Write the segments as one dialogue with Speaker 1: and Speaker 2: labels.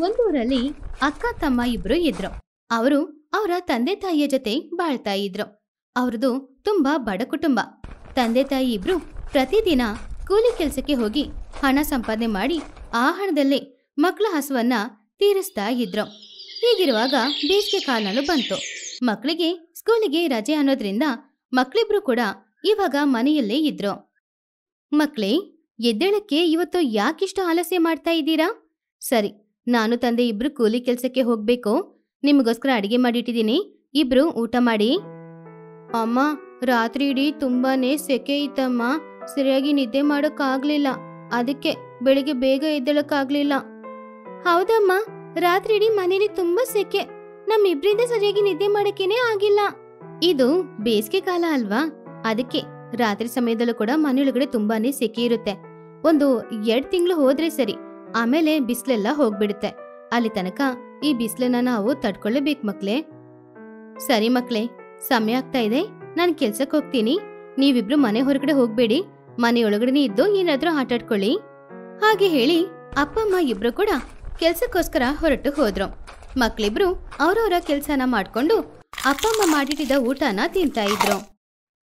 Speaker 1: ಒಂದೂರಲ್ಲಿ ಅಕ್ಕ, ತಮ್ಮ ಇಬ್ರು ಇದ್ರು. ಅವರು ಅವರ ತಂದೆ ತಾಯಿಯ ಜೊತೆ ಬಾಳ್ತಾ ಇದ್ರು. ಅವ್ರದ್ದು ತುಂಬಾ ಬಡ ಕುಟುಂಬ. ತಂದೆ ತಾಯಿ ಇಬ್ರು ಪ್ರತಿದಿನ ಕೂಲಿ ಕೆಲಸಕ್ಕೆ ಹೋಗಿ ಹಣ ಸಂಪಾದನೆ ಮಾಡಿ ಆ ಹಣದಲ್ಲೇ ಮಕ್ಕಳ ಹಸುವನ್ನ ತೀರಿಸ್ತಾ ಇದ್ರು. ಹೀಗಿರುವಾಗ ಬೇಸಿಗೆ ಕಾಲನು ಬಂತು. ಮಕ್ಕಳಿಗೆ ಸ್ಕೂಲಿಗೆ ರಜೆ ಅನ್ನೋದ್ರಿಂದ ಮಕ್ಕಳಿಬ್ರು ಕೂಡ ಇವಾಗ ಮನೆಯಲ್ಲೇ ಇದ್ರು. ಮಕ್ಕಳೇ ಎದ್ದೇಳಕ್ಕೆ ಇವತ್ತು ಯಾಕಿಷ್ಟು ಆಲಸ್ಯ ಮಾಡ್ತಾ ಇದ್ದೀರಾ? ಸರಿ ನಾನು ತಂದೆ ಇಬ್ರು ಕೂಲಿ ಕೆಲ್ಸಕ್ಕೆ ಹೋಗ್ಬೇಕು. ನಿಮಗೋಸ್ಕರ ಅಡಿಗೆ ಮಾಡಿಟ್ಟಿದ್ದೀನಿ. ಇಬ್ರು ಊಟ ಮಾಡಿ. ಅಮ್ಮ, ರಾತ್ರಿ ಇಡೀ ತುಂಬಾನೇ ಸೆಕೆ ಇತ್ತಮ್ಮ. ಸರಿಯಾಗಿ ನಿದ್ದೆ ಮಾಡೋಕ್ಕಾಗ್ಲಿಲ್ಲ. ಅದಕ್ಕೆ ಬೆಳಿಗ್ಗೆ ಬೇಗ ಎದ್ದೇಳಕ್ಕಾಗ್ಲಿಲ್ಲ. ಹೌದಮ್ಮ, ರಾತ್ರಿ ಇಡೀ ಮನೇಲಿ ತುಂಬಾ ಸೆಕೆ. ನಮ್ಮಿಬ್ರಿಂದ ಸರಿಯಾಗಿ ನಿದ್ದೆ ಮಾಡಕ್ಕೇನೆ ಆಗಿಲ್ಲ. ಇದು ಬೇಸಿಗೆ ಕಾಲ ಅಲ್ವಾ? ಅದಕ್ಕೆ ರಾತ್ರಿ ಸಮಯದಲ್ಲೂ ಕೂಡ ಮನೆಯೊಳಗಡೆ ತುಂಬಾನೇ ಸೆಕೆ ಇರುತ್ತೆ. ಒಂದು ಎರಡ್ ತಿಂಗಳು ಹೋದ್ರೆ ಸರಿ. ಆಮೇಲೆ ಬಿಸಿಲೆಲ್ಲ ಹೋಗ್ಬಿಡುತ್ತೆ. ಅಲ್ಲಿ ತನಕ ಈ ಬಿಸಿಲನ್ನ ನಾವು ತಡ್ಕೊಳ್ಳೇಬೇಕು ಮಕ್ಳೇ. ಸರಿ ಮಕ್ಳೇ, ಸಮಯ ಆಗ್ತಾ ಇದೆ. ನಾನು ಕೆಲ್ಸಕ್ಕೆ ಹೋಗ್ತೀನಿ. ನೀವಿಬ್ರು ಮನೆ ಹೊರಗಡೆ ಹೋಗ್ಬೇಡಿ. ಮನೆಯೊಳಗಡೆನೆ ಇದ್ದು ಏನಾದ್ರೂ ಆಟಾಡ್ಕೊಳ್ಳಿ. ಹಾಗೆ ಹೇಳಿ ಅಪ್ಪ, ಅಮ್ಮ ಇಬ್ರು ಕೂಡ ಕೆಲ್ಸಕ್ಕೋಸ್ಕರ ಹೊರಟು ಹೋದ್ರು. ಮಕ್ಳಿಬ್ರು ಅವರವರ ಕೆಲ್ಸನ ಮಾಡ್ಕೊಂಡು ಅಪ್ಪ, ಅಮ್ಮ ಮಾಡಿಟ್ಟಿದ್ದ ಊಟನ ತಿಂತಾ ಇದ್ರು.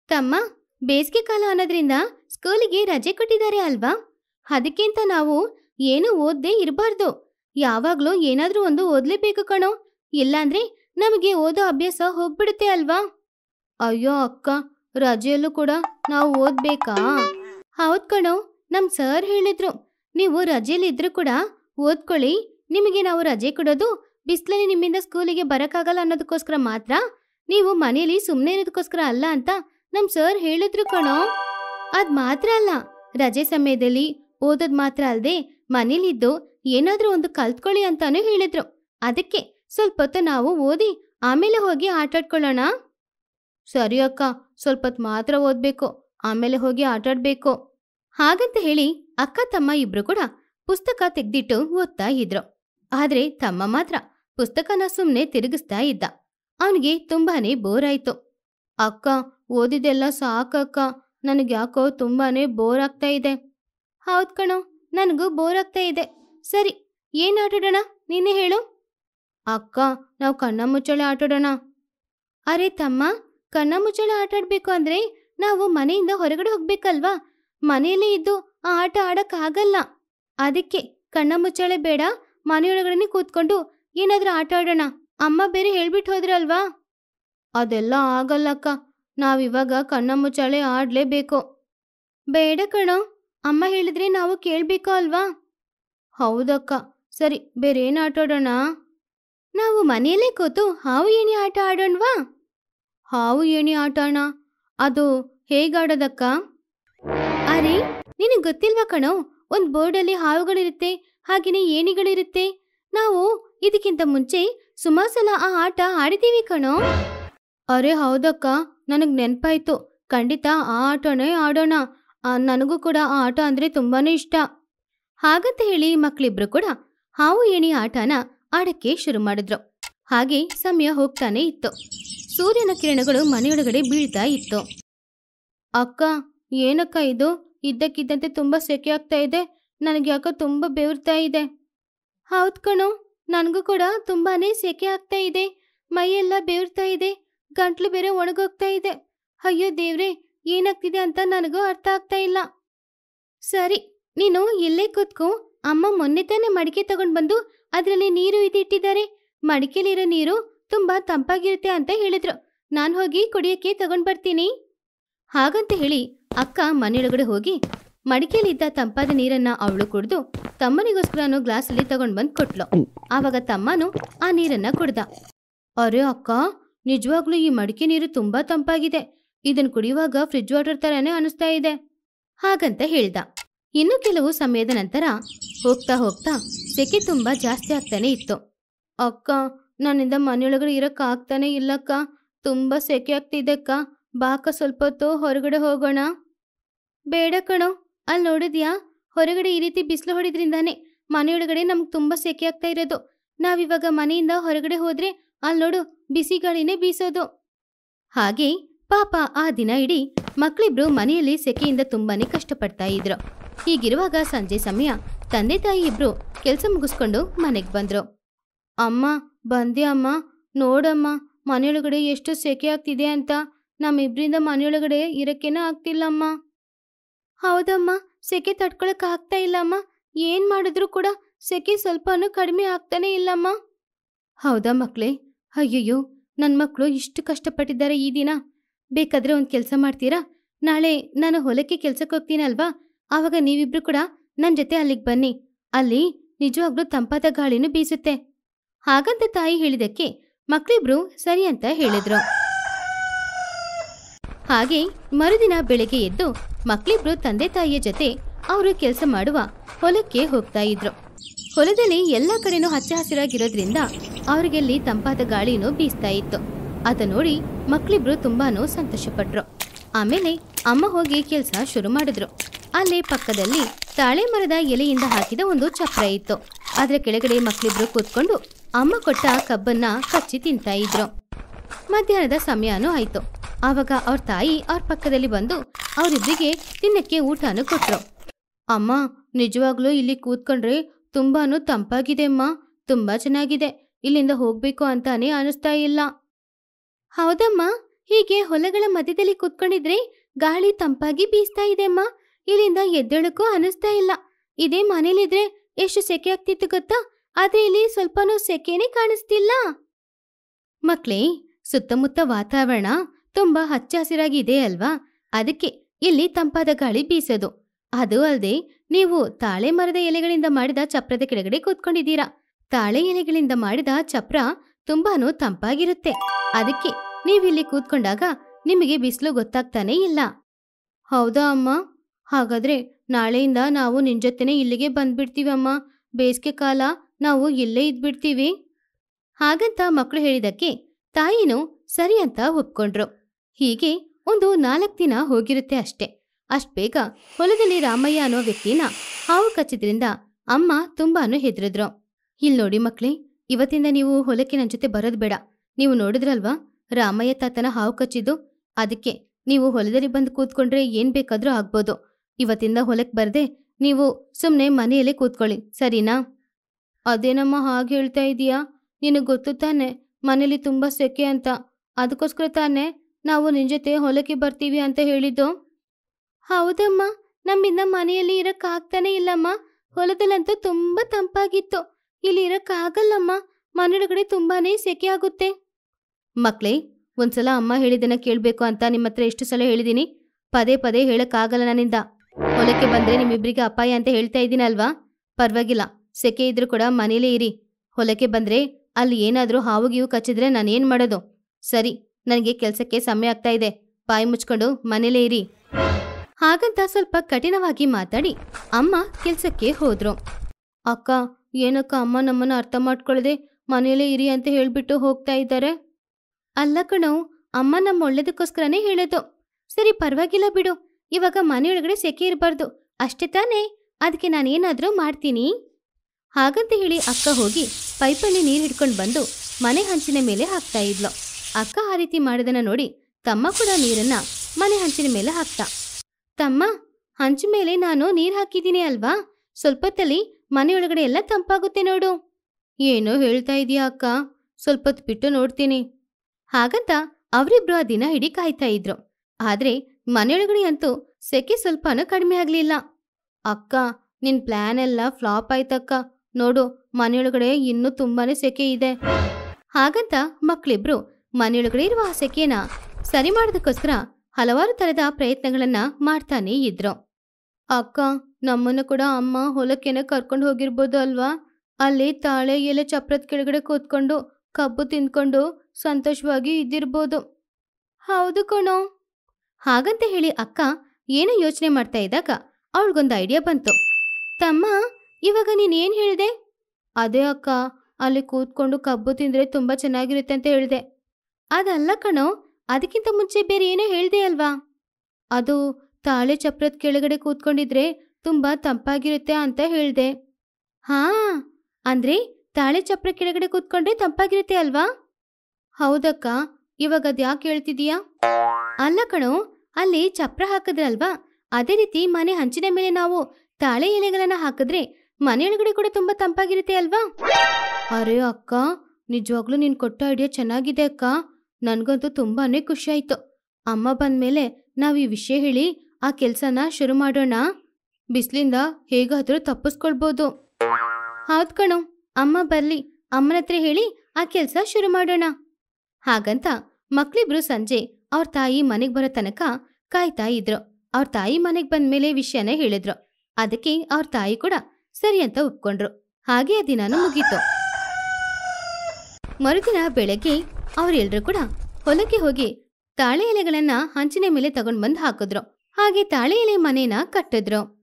Speaker 1: ತಮ್ಮ, ಬೇಸಿಗೆ ಕಾಲ ಅನ್ನೋದ್ರಿಂದ ಸ್ಕೂಲಿಗೆ ರಜೆ ಕೊಟ್ಟಿದ್ದಾರೆ ಅಲ್ವಾ? ಅದಕ್ಕಿಂತ ನಾವು ಏನು ಓದ್ದೇ ಇರಬಾರ್ದು. ಯಾವಾಗ್ಲೂ ಏನಾದ್ರೂ ಒಂದು ಓದ್ಲೇಬೇಕು ಕಣೋ. ಇಲ್ಲಾಂದ್ರೆ ನಮಗೆ ಓದೋ ಅಭ್ಯಾಸ ಹೋಗ್ಬಿಡುತ್ತೆ ಅಲ್ವಾ? ಅಯ್ಯೋ ಅಕ್ಕ, ರಜೆಯಲ್ಲೂ ಕೂಡ ನಾವು ಓದ್ಬೇಕಾ? ಹೌದ್ ಕಣೋ, ನಮ್ ಸರ್ ಹೇಳಿದ್ರು. ನೀವು ರಜೆಯಲ್ಲಿ ಇದ್ರೂ ಕೂಡ ಓದ್ಕೊಳ್ಳಿ. ನಿಮಗೆ ನಾವು ರಜೆ ಕೊಡೋದು ಬಿಸ್ಲಲ್ಲಿ ನಿಮ್ಮಿಂದ ಸ್ಕೂಲಿಗೆ ಬರೋಕ್ಕಾಗಲ್ಲ ಅನ್ನೋದಕ್ಕೋಸ್ಕರ ಮಾತ್ರ. ನೀವು ಮನೇಲಿ ಸುಮ್ಮನೆ ಇರೋದಕ್ಕೋಸ್ಕರ ಅಲ್ಲ ಅಂತ ನಮ್ ಸರ್ ಹೇಳಿದ್ರು ಕಣೋ. ಅದು ಮಾತ್ರ ಅಲ್ಲ. ರಜೆ ಸಮಯದಲ್ಲಿ ಓದೋದ್ ಮಾತ್ರ ಅಲ್ದೆ ಮನೇಲಿದ್ದು ಏನಾದರೂ ಒಂದು ಕಲ್ತ್ಕೊಳ್ಳಿ ಅಂತಾನೂ ಹೇಳಿದ್ರು. ಅದಕ್ಕೆ ಸ್ವಲ್ಪ ಹೊತ್ತು ನಾವು ಓದಿ ಆಮೇಲೆ ಹೋಗಿ ಆಟಾಡ್ಕೊಳ್ಳೋಣ ಸರಿ ಅಕ್ಕ, ಸ್ವಲ್ಪ ಹೊತ್ತು ಮಾತ್ರ ಓದ್ಬೇಕು, ಆಮೇಲೆ ಹೋಗಿ ಆಟಾಡಬೇಕು ಹಾಗಂತ ಹೇಳಿ ಅಕ್ಕ, ತಮ್ಮ ಇಬ್ರು ಕೂಡ ಪುಸ್ತಕ ತೆಗ್ದಿಟ್ಟು ಓದ್ತಾ ಇದ್ರು. ಆದ್ರೆ ತಮ್ಮ ಮಾತ್ರ ಪುಸ್ತಕನ ಸುಮ್ನೆ ತಿರುಗಿಸ್ತಾ ಇದ್ದ. ಅವನಿಗೆ ತುಂಬಾನೇ ಬೋರ್ ಆಯಿತು ಅಕ್ಕ, ಓದಿದೆಲ್ಲ ಸಾಕಕ್ಕ. ನನಗೆ ಯಾಕೋ ತುಂಬಾನೇ ಬೋರ್ ಆಗ್ತಾ ಇದೆ. ಹೌದ್ ಕಣೋ ನನಗೂ ಬೋರ್ ಆಗ್ತಾ ಇದೆ. ಸರಿ, ಏನು ಆಟಾಡೋಣ? ನೀನೇ ಹೇಳು. ಅಕ್ಕ, ನಾವು ಕಣ್ಣ ಮುಚ್ಚಳೆ ಆಟಾಡೋಣ. ಅರೆ ತಮ್ಮ ಕಣ್ಣ ಮುಚ್ಚಳೆ ಆಟಾಡಬೇಕು ಅಂದ್ರೆ ನಾವು ಮನೆಯಿಂದ ಹೊರಗಡೆ ಹೋಗ್ಬೇಕಲ್ವಾ? ಮನೆಯಲ್ಲೇ ಇದ್ದು ಆ ಆಟ ಆಡೋಕ್ಕಾಗಲ್ಲ. ಅದಕ್ಕೆ ಕಣ್ಣ ಮುಚ್ಚಳೆ ಬೇಡ ಮನೆಯೊಳಗಡೆ ಕೂತ್ಕೊಂಡು ಏನಾದರೂ ಆಟ ಆಡೋಣ ಅಮ್ಮ ಬೇರೆ ಹೇಳ್ಬಿಟ್ಟು ಹೋದ್ರಲ್ವಾ? ಅದೆಲ್ಲ ಆಗಲ್ಲಕ್ಕ ನಾವಿವಾಗ ಕಣ್ಣ ಮುಚ್ಚಾಳೆ ಆಡ್ಲೇಬೇಕು. ಬೇಡ ಕಣೋ. ಅಮ್ಮ ಹೇಳಿದ್ರೆ ನಾವು ಕೇಳ್ಬೇಕಾ ಅಲ್ವಾ? ಹೌದಕ್ಕ. ಸರಿ ಬೇರೆ ಏನು ಆಟ ಆಡೋಣ? ನಾವು ಮನೆಯಲ್ಲೇ ಕೂತು ಹಾವು ಏಣಿ ಆಟ ಆಡೋಣವಾ? ಹಾವು ಏಣಿ ಆಟ ಆಡೋಣ. ಅದು ಹೇಗಾಡೋದಕ್ಕ ಅರೆ, ನಿನಗೆ ಗೊತ್ತಿಲ್ವಾ ಕಣೋ, ಒಂದು ಬೋರ್ಡಲ್ಲಿ ಹಾವುಗಳಿರುತ್ತೆ ಹಾಗೆಯೇ ಏಣಿಗಳಿರುತ್ತೆ. ನಾವು ಇದಕ್ಕಿಂತ ಮುಂಚೆ ಸುಮಾರು ಸಲ ಆ ಆಟ ಆಡಿದ್ದೀವಿ ಕಣೋ. ಅರೆ, ಹೌದಕ್ಕ. ನನಗೆ ನೆನಪಾಯ್ತು. ಖಂಡಿತ ಆ ಆಟನೇ ಆಡೋಣ. ನನಗೂ ಕೂಡ ಆ ಆಟ ಅಂದರೆ ತುಂಬಾ ಇಷ್ಟ. ಹಾಗಂತ ಹೇಳಿ ಮಕ್ಕಳಿಬ್ರು ಕೂಡ ಹಾವು ಏಣಿ ಆಟನ ಆಡಕ್ಕೆ ಶುರು ಮಾಡಿದ್ರು. ಹಾಗೆ ಸಮಯ ಹೋಗ್ತಾನೆ ಇತ್ತು. ಸೂರ್ಯನ ಕಿರಣಗಳು ಮನೆಯೊಳಗಡೆ ಬೀಳ್ತಾ ಇತ್ತು. ಅಕ್ಕ, ಏನಕ್ಕ ಇದು? ಇದ್ದಕ್ಕಿದ್ದಂತೆ ತುಂಬ ಸೆಕೆ ಆಗ್ತಾ ಇದೆ. ನನಗೆ ಯಾಕೋ ತುಂಬ ಬೆವರ್ತಾ ಇದೆ. ಹೌದ್ ಕಣು, ನನಗೂ ಕೂಡ ತುಂಬಾನೇ ಸೆಕೆ ಆಗ್ತಾ ಇದೆ. ಮೈಯೆಲ್ಲ ಬೆವರ್ತಾ ಇದೆ. ಗಂಟ್ಲು ಬೇರೆ ಒಣಗೋಗ್ತಾ ಇದೆ. ಅಯ್ಯೋ ದೇವ್ರೆ ಏನಾಗ್ತಿದೆ ಅಂತ ನನಗೂ ಅರ್ಥ ಆಗ್ತಾ ಇಲ್ಲ. ಸರಿ, ನೀನು ಇಲ್ಲೇ ಕೂತ್ಕೋ. ಅಮ್ಮ ಮೊನ್ನೆ ತಾನೇ ಮಡಿಕೆ ತಗೊಂಡು ಬಂದು ಅದರಲ್ಲಿ ನೀರು ಇದ್ದಿಟ್ಟಿದ್ದಾರೆ ಮಡಿಕೆಲಿರೋ ನೀರು ತುಂಬಾ ತಂಪಾಗಿರುತ್ತೆ ಅಂತ ಹೇಳಿದ್ರು. ನಾನು ಹೋಗಿ ಕುಡಿಯಕ್ಕೆ ತಗೊಂಡು ಬರ್ತೀನಿ. ಹಾಗಂತ ಹೇಳಿ ಅಕ್ಕ ಮನೆಯೊಳಗಡೆ ಹೋಗಿ ಮಡಿಕೆಯಲ್ಲಿದ್ದ ತಂಪಾದ ನೀರನ್ನ ಅವಳು ಕುಡಿದು ತಮ್ಮನಿಗೋಸ್ಕರನು ಗ್ಲಾಸಲ್ಲಿ ತಗೊಂಡು ಬಂದು ಕೊಟ್ಲು. ಆವಾಗ ತಮ್ಮನು ಆ ನೀರನ್ನ ಕುಡ್ದ. ಅರೆ ಅಕ್ಕ, ನಿಜವಾಗ್ಲೂ ಈ ಮಡಿಕೆ ನೀರು ತುಂಬಾ ತಂಪಾಗಿದೆ. ಇದನ್ ಕುಡಿಯುವಾಗ ಫ್ರಿಜ್ ವಾಟರ್ ತರನೇ ಅನಿಸ್ತಾ ಇದೆ. ಹಾಗಂತ ಹೇಳ್ದ. ಇನ್ನು ಕೆಲವು ಸಮಯದ ನಂತರ ಹೋಗ್ತಾ ಹೋಗ್ತಾ ಸೆಕೆ ತುಂಬಾ ಜಾಸ್ತಿ ಆಗ್ತಾನೆ ಇತ್ತು. ಅಕ್ಕ, ನನ್ನಿಂದ ಮನೆಯೊಳಗಡೆ ಇರಕ್ ಆಗ್ತಾನೆ ಇಲ್ಲಕ್ಕ. ತುಂಬಾ ಸೆಕೆ ಆಗ್ತಿದೆಕ್ಕ. ಬಾಕ ಸ್ವಲ್ಪ ಹೊತ್ತು ಹೊರಗಡೆ ಹೋಗೋಣ. ಬೇಡ ಕಣೋ ಅಲ್ಲಿ ನೋಡಿದ್ಯಾ? ಹೊರಗಡೆ ಈ ರೀತಿ ಬಿಸಿಲು ಹೊಡಿದ್ರಿಂದಾನೆ ಮನೆಯೊಳಗಡೆ ನಮ್ಗೆ ತುಂಬಾ ಸೆಕೆ ಆಗ್ತಾ ಇರೋದು. ನಾವಿವಾಗ ಮನೆಯಿಂದ ಹೊರಗಡೆ ಹೋದ್ರೆ ಅಲ್ಲಿ ನೋಡು ಬಿಸಿ ಗಾಳಿನೇ ಬೀಸೋದು. ಹಾಗೆ ಪಾಪ ಆ ದಿನ ಇಡೀ ಮಕ್ಕಳಿಬ್ರು ಮನೆಯಲ್ಲಿ ಸೆಕೆಯಿಂದ ತುಂಬಾನೇ ಕಷ್ಟಪಡ್ತಾ ಇದ್ರು. ಹೀಗಿರುವಾಗ ಸಂಜೆ ಸಮಯ ತಂದೆ ತಾಯಿ ಇಬ್ರು ಕೆಲಸ ಮುಗಿಸ್ಕೊಂಡು ಮನೆಗೆ ಬಂದ್ರು. ಅಮ್ಮ ಬಂದೆ ಅಮ್ಮ, ನೋಡಮ್ಮ, ಮನೆಯೊಳಗಡೆ ಎಷ್ಟು ಸೆಕೆ ಆಗ್ತಿದೆ ಅಂತ. ನಮ್ಮಿಬ್ರಿಂದ ಮನೆಯೊಳಗಡೆ ಇರಕ್ಕೇನ ಆಗ್ತಿಲ್ಲಮ್ಮ. ಹೌದಮ್ಮ, ಸೆಕೆ ತಡ್ಕೊಳಕ್ ಆಗ್ತಾ ಇಲ್ಲಮ್ಮ. ಏನ್ ಮಾಡಿದ್ರು ಕೂಡ ಸೆಕೆ ಸ್ವಲ್ಪನೂ ಕಡಿಮೆ ಆಗ್ತಾನೆ ಇಲ್ಲಮ್ಮ. ಹೌದಾ ಮಕ್ಳೇ? ಅಯ್ಯಯ್ಯೋ ನನ್ನ ಮಕ್ಕಳು ಇಷ್ಟು ಕಷ್ಟಪಟ್ಟಿದ್ದಾರೆ ಈ ದಿನ. ಬೇಕಾದ್ರೆ ಒಂದು ಕೆಲಸ ಮಾಡ್ತೀರಾ? ನಾಳೆ ನಾನು ಹೊಲಕ್ಕೆ ಕೆಲ್ಸಕ್ಕೆ ಹೋಗ್ತೀನಲ್ವಾ ಆವಾಗ ನೀವಿಬ್ರು ಕೂಡ ನನ್ನ ಜೊತೆ ಅಲ್ಲಿಗೆ ಬನ್ನಿ. ಅಲ್ಲಿ ನಿಜವಾಗ್ಲೂ ತಂಪಾದ ಗಾಳಿನೂ ಬೀಸುತ್ತೆ. ಹಾಗಂತ ತಾಯಿ ಹೇಳಿದಕ್ಕೆ ಮಕ್ಕಳಿಬ್ರು ಸರಿ ಅಂತ ಹೇಳಿದ್ರು. ಹಾಗೆ ಮರುದಿನ ಬೆಳಗ್ಗೆ ಎದ್ದು ಮಕ್ಕಳಿಬ್ರು ತಂದೆ ತಾಯಿಯ ಜೊತೆ ಅವರು ಕೆಲಸ ಮಾಡುವ ಹೊಲಕ್ಕೆ ಹೋಗ್ತಾ ಇದ್ರು. ಹೊಲದಲ್ಲಿ ಎಲ್ಲ ಕಡೆನೂ ಹಚ್ಚ ಹಸಿರಾಗಿರೋದ್ರಿಂದ ಅವ್ರಿಗೆಲ್ಲಿ ತಂಪಾದ ಗಾಳಿನೂ ಬೀಸ್ತಾ ಇತ್ತು. ಅದ ನೋಡಿ ಮಕ್ಕಳಿಬ್ರು ತುಂಬಾನು ಸಂತೋಷಪಟ್ರು. ಆಮೇಲೆ ಅಮ್ಮ ಹೋಗಿ ಕೆಲಸ ಶುರು ಮಾಡಿದ್ರು. ಅಲ್ಲೇ ಪಕ್ಕದಲ್ಲಿ ತಾಳೆ ಮರದ ಎಲೆಯಿಂದ ಹಾಕಿದ ಒಂದು ಚಕ್ರ ಇತ್ತು. ಅದರ ಕೆಳಗಡೆ ಮಕ್ಕಳಿಬ್ರು ಕೂತ್ಕೊಂಡು ಅಮ್ಮ ಕೊಟ್ಟ ಕಬ್ಬನ್ನ ಕಚ್ಚಿ ತಿಂತಾ ಇದ್ರು. ಮಧ್ಯಾಹ್ನದ ಸಮಯನೂ ಆಯ್ತು. ಆವಾಗ ಅವ್ರ ತಾಯಿ ಅವ್ರ ಪಕ್ಕದಲ್ಲಿ ಬಂದು ಅವರಿಬ್ಬರಿಗೆ ತಿನ್ನಕ್ಕೆ ಊಟನೂ ಕೊಟ್ರು. ಅಮ್ಮ, ನಿಜವಾಗ್ಲೂ ಇಲ್ಲಿ ಕೂತ್ಕೊಂಡ್ರೆ ತುಂಬಾನು ತಂಪಾಗಿದೆ ಅಮ್ಮ. ತುಂಬಾ ಚೆನ್ನಾಗಿದೆ. ಇಲ್ಲಿಂದ ಹೋಗ್ಬೇಕು ಅಂತಾನೆ ಅನಿಸ್ತಾ ಇಲ್ಲ. ಹೌದಮ್ಮ, ಹೀಗೆ ಹೊಲಗಳ ಮಧ್ಯದಲ್ಲಿ ಕೂತ್ಕೊಂಡಿದ್ರೆ ಗಾಳಿ ತಂಪಾಗಿ ಬೀಸ್ತಾ ಇದೆಮ್ಮ ಇಲ್ಲಿಂದ ಎದ್ದೇಳಕ್ಕೂ ಅನಿಸ್ತಾ ಇಲ್ಲ. ಇದೇ ಮನೇಲಿದ್ರೆ ಎಷ್ಟು ಸೆಕೆ ಆಗ್ತಿತ್ತು ಗೊತ್ತಾ? ಆದ್ರೆ ಇಲ್ಲಿ ಸ್ವಲ್ಪನೂ ಸೆಕೆನೇ ಕಾಣಿಸ್ತಿಲ್ಲ. ಮಕ್ಳೇ, ಸುತ್ತಮುತ್ತ ವಾತಾವರಣ ತುಂಬಾ ಹಚ್ಚ ಹಸಿರಾಗಿದೆ ಅಲ್ವಾ? ಅದಕ್ಕೆ ಇಲ್ಲಿ ತಂಪಾದ ಗಾಳಿ ಬೀಸೋದು. ಅದು ಅಲ್ಲದೆ ನೀವು ತಾಳೆ ಮರದ ಎಲೆಗಳಿಂದ ಮಾಡಿದ ಚಪ್ರದ ಕೆಳಗಡೆ ಕೂತ್ಕೊಂಡಿದ್ದೀರಾ. ತಾಳೆ ಎಲೆಗಳಿಂದ ಮಾಡಿದ ಚಪ್ರ ತುಂಬಾನು ತಂಪಾಗಿರುತ್ತೆ. ಅದಕ್ಕೆ ನೀವಿಲ್ಲಿ ಕೂತ್ಕೊಂಡಾಗ ನಿಮಗೆ ಬಿಸಿಲು ಗೊತ್ತಾಗ್ತಾನೇ ಇಲ್ಲ. ಹೌದಾ ಅಮ್ಮ? ಹಾಗಾದ್ರೆ ನಾಳೆಯಿಂದ ನಾವು ನಿನ್ ಜೊತೆನೆ ಇಲ್ಲಿಗೆ ಬಂದ್ಬಿಡ್ತೀವಿ ಅಮ್ಮ ಬೇಸಿಗೆ ಕಾಲ ನಾವು ಇಲ್ಲೇ ಇದ್ಬಿಡ್ತೀವಿ. ಹಾಗಂತ ಮಕ್ಕಳು ಹೇಳಿದಕ್ಕೆ ತಾಯಿನೂ ಸರಿ ಅಂತ ಒಪ್ಕೊಂಡ್ರು. ಹೀಗೆ ಒಂದು ನಾಲ್ಕು ದಿನ ಹೋಗಿರುತ್ತೆ ಅಷ್ಟೆ. ಅಷ್ಟ್ ಬೇಗ ಹೊಲದಲ್ಲಿ ರಾಮಯ್ಯ ಅನ್ನೋ ವ್ಯಕ್ತಿನ ಹಾವು ಕಚ್ಚಿದ್ರಿಂದ ಅಮ್ಮ ತುಂಬಾನು ಹೆದ್ರಿದ್ರು. ಇಲ್ ನೋಡಿ ಮಕ್ಳೇ ಇವತ್ತಿಂದ ನೀವು ಹೊಲಕ್ಕೆ ನನ್ನ ಜೊತೆ ಬರೋದು ಬೇಡ. ನೀವು ನೋಡಿದ್ರಲ್ವಾ? ರಾಮಯ್ಯ ತಾತನ ಹಾವು ಕಚ್ಚಿದ್ದು. ಅದಕ್ಕೆ ನೀವು ಹೊಲದಲ್ಲಿ ಬಂದು ಕೂತ್ಕೊಂಡ್ರೆ ಏನ್ ಬೇಕಾದ್ರೂ ಆಗ್ಬೋದು. ಇವತ್ತಿಂದ ಹೊಲಕ್ಕೆ ಬರದೆ ನೀವು ಸುಮ್ಮನೆ ಮನೆಯಲ್ಲೇ ಕೂತ್ಕೊಳ್ಳಿ, ಸರಿನಾ? ಅದೇನಮ್ಮ ಹಾಗೆ ಹೇಳ್ತಾ ಇದೀಯಾ ನಿನಗೆ ಗೊತ್ತು ತಾನೆ, ಮನೇಲಿ ತುಂಬಾ ಸೆಕೆ ಅಂತ. ಅದಕ್ಕೋಸ್ಕರ ತಾನೆ ನಾವು ನಿನ್ ಜೊತೆ ಹೊಲಕ್ಕೆ ಬರ್ತೀವಿ ಅಂತ ಹೇಳಿದ್ದು. ಹೌದಮ್ಮ, ನಮ್ಮಿಂದ ಮನೆಯಲ್ಲಿ ಇರಕ್ ಆಗ್ತಾನೆ ಇಲ್ಲಮ್ಮ. ಹೊಲದಲ್ಲಂತೂ ತುಂಬಾ ತಂಪಾಗಿತ್ತು. ಇಲ್ಲಿ ಇರಕ್ಕ ಆಗಲ್ಲಮ್ಮ ಮನೆಯೊಳಗಡೆ ತುಂಬಾನೇ ಸೆಕೆ ಆಗುತ್ತೆ ಮಕ್ಳೇ, ಒಂದ್ಸಲ ಅಮ್ಮ ಹೇಳಿದನ್ನ ಕೇಳ್ಬೇಕು ಅಂತ ನಿಮ್ಮ ಹತ್ರ ಎಷ್ಟು ಸಲ ಹೇಳಿದೀನಿ. ಪದೇ ಪದೇ ಹೇಳಕ್ಕಾಗಲ್ಲ ನನ್ನಿಂದ ಹೊಲಕ್ಕೆ ಬಂದ್ರೆ ನಿಮ್ಮಿಬ್ಬರಿಗೆ ಅಪಾಯ ಅಂತ ಹೇಳ್ತಾ ಇದ್ದೀನಲ್ವಾ ಪರವಾಗಿಲ್ಲ, ಸೆಕೆ ಇದ್ರೂ ಕೂಡ ಮನೇಲೇ ಇರಿ. ಹೊಲಕ್ಕೆ ಬಂದ್ರೆ ಅಲ್ಲಿ ಏನಾದ್ರೂ ಹಾವು ಗೀವು ಕಚ್ಚಿದ್ರೆ ನಾನೇನ್ ಮಾಡೋದು? ಸರಿ, ನನಗೆ ಕೆಲ್ಸಕ್ಕೆ ಸಮಯ ಆಗ್ತಾ ಇದೆ. ಬಾಯಿ ಮುಚ್ಕೊಂಡು ಮನೇಲೇ ಇರಿ. ಹಾಗಂತ ಸ್ವಲ್ಪ ಕಠಿಣವಾಗಿ ಮಾತಾಡಿ ಅಮ್ಮ ಕೆಲ್ಸಕ್ಕೆ ಹೋದ್ರು. ಅಕ್ಕ ಏನಕ್ಕ ಅಮ್ಮ ನಮ್ಮನ್ನ ಅರ್ಥ ಮಾಡ್ಕೊಳ್ಳದೆ ಮನೆಯಲ್ಲೇ ಇರಿ ಅಂತ ಹೇಳ್ಬಿಟ್ಟು ಹೋಗ್ತಾ ಇದ್ದಾರೆ. ಅಲ್ಲ ಕಣವು ಅಮ್ಮ ನಮ್ಮ ಒಳ್ಳೇದಕ್ಕೋಸ್ಕರನೇ ಹೇಳೋದು. ಸರಿ, ಪರವಾಗಿಲ್ಲ ಬಿಡು. ಇವಾಗ ಮನೆಯೊಳಗಡೆ ಸೆಕೆ ಇರಬಾರ್ದು. ಅಷ್ಟೇ ತಾನೇ? ಅದಕ್ಕೆ ನಾನೇನಾದರೂ ಮಾಡ್ತೀನಿ? ಹಾಗಂತ ಹೇಳಿ ಅಕ್ಕ ಹೋಗಿ ಪೈಪಲ್ಲಿ ನೀರು ಹಿಡ್ಕೊಂಡು ಬಂದು ಮನೆ ಹಂಚಿನ ಮೇಲೆ ಹಾಕ್ತಾ ಇದ್ಲು. ಅಕ್ಕ ಆ ರೀತಿ ಮಾಡೋದನ್ನ ನೋಡಿ ತಮ್ಮ ಕೂಡ ನೀರನ್ನ ಮನೆ ಹಂಚಿನ ಮೇಲೆ ಹಾಕ್ತಾ. ತಮ್ಮ, ಹಂಚು ಮೇಲೆ ನಾನು ನೀರು ಹಾಕಿದ್ದೀನಿ ಅಲ್ವಾ? ಸ್ವಲ್ಪತ್ತಲ್ಲಿ ಮನೆಯೊಳಗಡೆ ಎಲ್ಲ ತಂಪಾಗುತ್ತೆ ನೋಡು. ಏನೋ ಹೇಳ್ತಾ ಇದೀಯಾ ಅಕ್ಕ? ಸ್ವಲ್ಪ ಬಿಟ್ಟು ನೋಡ್ತೀನಿ. ಹಾಗಂತ ಅವರಿಬ್ರು ಆ ದಿನ ಹಿಡಿ ಕಾಯ್ತಾ ಇದ್ರು. ಆದ್ರೆ ಮನೆಯೊಳಗಡೆ ಅಂತೂ ಸೆಕೆ ಸ್ವಲ್ಪನೂ ಕಡಿಮೆ ಆಗ್ಲಿಲ್ಲ. ಅಕ್ಕ, ನಿನ್ ಪ್ಲಾನ್ ಎಲ್ಲ ಫ್ಲಾಪ್ ಆಯ್ತಕ್ಕ. ನೋಡು, ಮನೆಯೊಳಗಡೆ ಇನ್ನೂ ತುಂಬಾನೇ ಸೆಕೆ ಇದೆ. ಹಾಗಂತ ಮಕ್ಳಿಬ್ರು ಮನೆಯೊಳಗಡೆ ಇರುವ ಆ ಸೆಕೆನ ಸರಿ ಮಾಡೋದಕ್ಕೋಸ್ಕರ ಹಲವಾರು ತರದ ಪ್ರಯತ್ನಗಳನ್ನ ಮಾಡ್ತಾನೆ ಇದ್ರು. ಅಕ್ಕ ನಮ್ಮನ್ನ ಕೂಡ ಅಮ್ಮ ಹೊಲಕ್ಕೇನ ಕರ್ಕೊಂಡು ಹೋಗಿರ್ಬೋದು ಅಲ್ವಾ? ಅಲ್ಲಿ ತಾಳೆ ಎಲೆ ಚಪ್ರದ ಕೆಳಗಡೆ ಕೂತ್ಕೊಂಡು ಕಬ್ಬು ತಿಂದ್ಕೊಂಡು ಸಂತೋಷವಾಗಿ ಇದ್ದಿರ್ಬೋದು. ಹೌದು ಕಣೋ. ಹಾಗಂತ ಹೇಳಿ ಅಕ್ಕ, ಏನೋ ಯೋಚನೆ ಮಾಡ್ತಾ ಇದ್ದಾಗ ಅವಳಿಗೊಂದು ಐಡಿಯಾ ಬಂತು. ತಮ್ಮ, ಇವಾಗ ನೀನೇನು ಹೇಳಿದೆ ಹೇಳ್ದೆ? ಅದೇ ಅಕ್ಕ, ಅಲ್ಲಿ ಕೂತ್ಕೊಂಡು ಕಬ್ಬು ತಿಂದ್ರೆ ತುಂಬಾ ಚೆನ್ನಾಗಿರುತ್ತೆ ಅಂತ ಹೇಳಿದೆ. ಅದಲ್ಲ ಕಣೋ, ಅದಕ್ಕಿಂತ ಮುಂಚೆ ಬೇರೆ ಏನೋ ಹೇಳಿದೆ ಅಲ್ವಾ? ಅದು ತಾಳೆ ಚಪ್ರದ ಕೆಳಗಡೆ ಕೂತ್ಕೊಂಡಿದ್ರೆ ತುಂಬಾ ತಂಪಾಗಿರುತ್ತೆ ಅಂತ ಹೇಳ್ದೆ. ಹಾ, ಅಂದ್ರೆ ತಾಳೆ ಚಪ್ರ ಕೆಳಗಡೆ ಕೂತ್ಕೊಂಡ್ರೆ ತಂಪಾಗಿರುತ್ತೆ ಅಲ್ವಾ? ಹೌದಕ್ಕ, ಇವಾಗ ಅದ್ಯಾಕೆ ಹೇಳ್ತಿದೀಯಾ? ಅಲ್ಲ ಕಣೋ, ಅಲ್ಲಿ ಚಪ್ರ ಹಾಕಿದ್ರಲ್ವಾ? ಅದೇ ರೀತಿ ಮನೆ ಹಂಚಿನ ಮೇಲೆ ನಾವು ತಾಳೆ ಎಲೆಗಳನ್ನ ಹಾಕಿದ್ರೆ ಮನೆಯೊಳಗಡೆ ಕೂಡ ತುಂಬಾ ತಂಪಾಗಿರುತ್ತೆ ಅಲ್ವಾ? ಅರೆ ಅಕ್ಕ, ನಿಜವಾಗ್ಲೂ ನೀನ್ ಕೊಟ್ಟ ಐಡಿಯಾ ಚೆನ್ನಾಗಿದೆ ಅಕ್ಕ. ನನ್ಗಂತೂ ತುಂಬಾನೇ ಖುಷಿ ಆಯ್ತು. ಅಮ್ಮ ಬಂದ್ಮೇಲೆ ನಾವ್ ಈ ವಿಷಯ ಹೇಳಿ ಆ ಕೆಲ್ಸನ ಶುರು ಮಾಡೋಣ. ಬಿಸ್ಲಿಂದ ಹೇಗಾದ್ರೂ ತಪ್ಪಿಸ್ಕೊಳ್ಬೋದು. ಹೌದ್ ಕಣು, ಅಮ್ಮ ಬರ್ಲಿ, ಅಮ್ಮನ ಹತ್ರ ಹೇಳಿ ಆ ಕೆಲ್ಸ ಶುರು ಮಾಡೋಣ. ಹಾಗಂತ ಮಕ್ಳಿಬ್ರು ಸಂಜೆ ಅವ್ರ ತಾಯಿ ಮನೆಗ್ ಬರೋ ತನಕ ಕಾಯ್ತಾ ಇದ್ರು. ಅವ್ರ ತಾಯಿ ಮನೆಗ್ ಬಂದ್ಮೇಲೆ ವಿಷಯನ ಹೇಳಿದ್ರು. ಅದಕ್ಕೆ ಅವ್ರ ತಾಯಿ ಕೂಡ ಸರಿ ಅಂತ ಒಪ್ಕೊಂಡ್ರು. ಹಾಗೆ ಆ ದಿನಾನು ಮುಗೀತು. ಮರುದಿನ ಬೆಳಗ್ಗೆ ಅವರೆಲ್ಲರೂ ಕೂಡ ಹೊಲಕ್ಕೆ ಹೋಗಿ ತಾಳೆ ಎಲೆಗಳನ್ನ ಹಂಚಿನ ಮೇಲೆ ತಗೊಂಡ್ ಬಂದು ಹಾಕಿದ್ರು. ಹಾಗೆ ತಾಳೆ ಎಲೆ ಮನೇನ ಕಟ್ಟಿದ್ರು.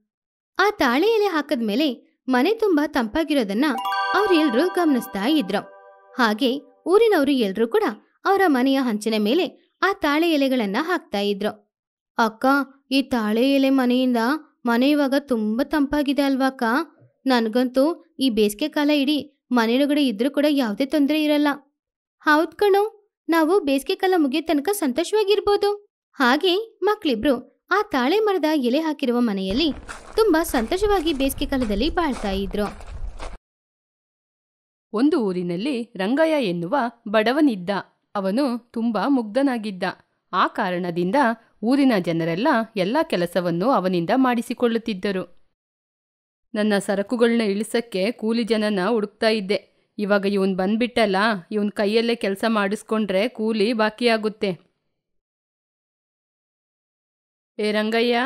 Speaker 1: ಆ ತಾಳೆ ಎಲೆ ಹಾಕದ್ಮೇಲೆ ಮನೆ ತುಂಬಾ ತಂಪಾಗಿರೋದನ್ನ ಅವ್ರೆಲ್ರೂ ಗಮನಿಸ್ತಾ ಇದ್ರು. ಹಾಗೆ ಊರಿನವರು ಎಲ್ರೂ ಕೂಡ ಅವರ ಮನೆಯ ಹಂಚಿನ ಮೇಲೆ ಆ ತಾಳೆ ಎಲೆಗಳನ್ನ ಹಾಕ್ತಾ ಇದ್ರು. ಅಕ್ಕ, ಈ ತಾಳೆ ಎಲೆ ಮನೆಯಿಂದ ಮನೆ ಇವಾಗ ತುಂಬಾ ತಂಪಾಗಿದೆ ಅಲ್ವಾ ಅಕ್ಕ? ನನಗಂತೂ ಈ ಬೇಸಿಗೆ ಕಾಲ ಇಡೀ ಮನೆಯೊಳಗಡೆ ಇದ್ರೂ ಕೂಡ ಯಾವುದೇ ತೊಂದರೆ ಇರಲ್ಲ. ಹೌದ್ ಕಣೋ, ನಾವು ಬೇಸಿಗೆ ಕಾಲ ಮುಗಿಯೋ ತನಕ ಸಂತೋಷವಾಗಿರ್ಬೋದು. ಹಾಗೆ ಮಕ್ಳಿಬ್ರು ಆ ತಾಳೆ ಮರದ ಎಲೆ ಹಾಕಿರುವ ಮನೆಯಲ್ಲಿ ತುಂಬಾ ಸಂತೋಷವಾಗಿ ಬೇಸಿಗೆ ಕಾಲದಲ್ಲಿ ಬಾಳ್ತಾ ಇದ್ರು.
Speaker 2: ಒಂದು ಊರಿನಲ್ಲಿ ರಂಗಯ್ಯ ಎನ್ನುವ ಬಡವನಿದ್ದ. ಅವನು ತುಂಬಾ ಮುಗ್ಧನಾಗಿದ್ದ. ಆ ಕಾರಣದಿಂದ ಊರಿನ ಜನರೆಲ್ಲ ಎಲ್ಲ ಕೆಲಸವನ್ನು ಅವನಿಂದ ಮಾಡಿಸಿಕೊಳ್ಳುತ್ತಿದ್ದರು. ನನ್ನ ಸರಕುಗಳನ್ನ ಇಳಿಸಕ್ಕೆ ಕೂಲಿ ಜನನ ಹುಡುಕ್ತಾ ಇದ್ದೆ. ಇವಾಗ ಇವನ್ ಬಂದ್ಬಿಟ್ಟಲ್ಲ, ಇವನ್ ಕೈಯಲ್ಲೇ ಕೆಲಸ ಮಾಡಿಸ್ಕೊಂಡ್ರೆ ಕೂಲಿ ಬಾಕಿಯಾಗುತ್ತೆ. ಏ ರಂಗಯ್ಯ,